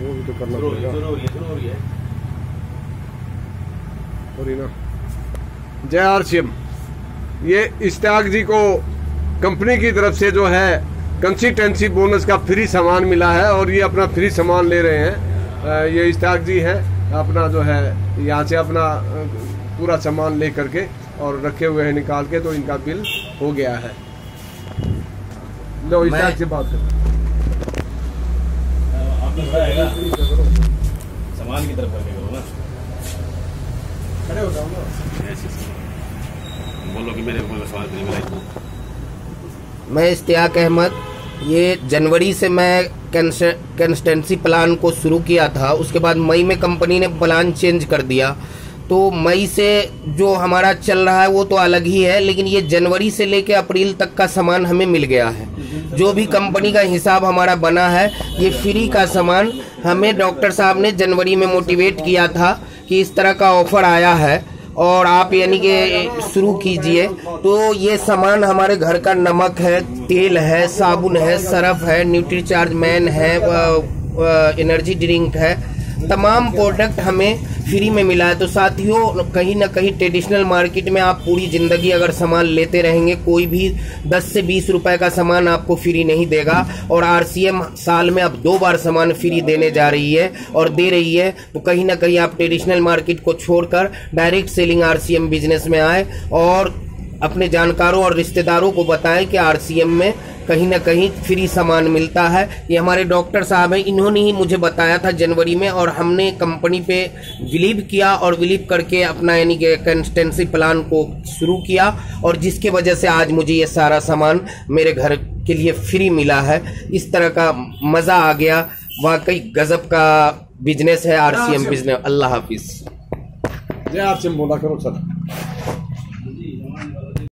वो भी तो करना पड़ेगा। हो है, हो और ये ना। जय आरसीएम। ये इश्ताक जी को कंपनी की तरफ़ से जो है कंसिस्टेंसी बोनस का फ्री सामान मिला है और ये अपना फ्री सामान ले रहे हैं। ये इश्ताक जी है अपना जो है यहाँ से अपना पूरा सामान ले करके और रखे हुए हैं निकाल के तो इनका बिल हो गया है। लो इश्ताक से बात कर। बताया सामान की तरफ़ करके करो ना। खड़े हो जाओ। बोलो कि मेरे को सवाल नहीं मिला मैं इश्तियाक अहमद ये जनवरी से मैं कंस्टेंसी प्लान को शुरू किया था उसके बाद मई में कंपनी ने प्लान चेंज कर दिया। तो मई से जो हमारा चल रहा है वो तो अलग ही है लेकिन ये जनवरी से लेके अप्रैल तक का सामान हमें मिल गया है। जो भी कंपनी का हिसाब हमारा बना है, ये फ्री का सामान हमें डॉक्टर साहब ने जनवरी में मोटिवेट किया था कि इस तरह का ऑफ़र आया है। और आप यानी कि शुरू कीजिए। तो ये सामान हमारे घर का नमक है, तेल है, साबुन है, सरफ है न्यूट्री चार्ज मैन है एनर्जी ड्रिंक है। तमाम प्रोडक्ट हमें फ्री में मिला है। तो साथियों, कहीं ना कहीं ट्रेडिशनल मार्केट में आप पूरी ज़िंदगी अगर सामान लेते रहेंगे, कोई भी 10 से 20 रुपए का सामान आपको फ्री नहीं देगा। और आरसीएम साल में अब दो बार सामान फ्री देने जा रही है और दे रही है। तो कहीं ना कहीं आप ट्रेडिशनल मार्केट को छोड़कर डायरेक्ट सेलिंग आरसीएम बिज़नेस में आए और अपने जानकारों और रिश्तेदारों को बताएँ कि आरसीएम में कहीं ना कहीं फ्री सामान मिलता है। ये हमारे डॉक्टर साहब हैं इन्होंने ही मुझे बताया था जनवरी में और हमने कंपनी पे बिलीव किया और बिलीव करके अपना यानी कि कंस्टेंसी प्लान को शुरू किया और जिसके वजह से आज मुझे ये सारा सामान मेरे घर के लिए फ्री मिला है। इस तरह का मज़ा आ गया। वाकई गजब का बिज़नेस है आरसीएम बिज़नेस अल्लाह हाफिज़। जय आरसीएम बोला करो सर।